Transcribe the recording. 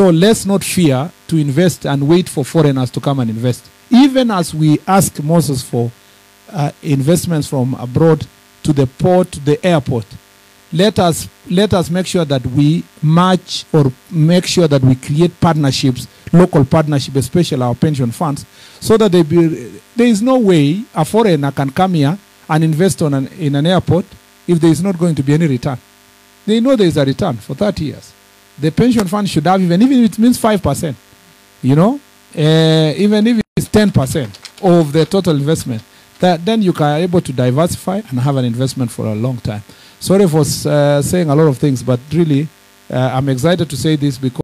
So let's not fear to invest and wait for foreigners to come and invest. Even as we ask Moses for uh, investments from abroad to the port, to the airport, let us let us make sure that we match or make sure that we create partnerships, local partnerships, especially our pension funds, so that they be, there is no way a foreigner can come here and invest on an, in an airport if there is not going to be any return. They know there is a return for 30 years. The pension fund should have even even if it means five percent, you know, uh, even if it's 10 percent of the total investment, that then you are able to diversify and have an investment for a long time. Sorry for uh, saying a lot of things, but really, uh, I'm excited to say this because.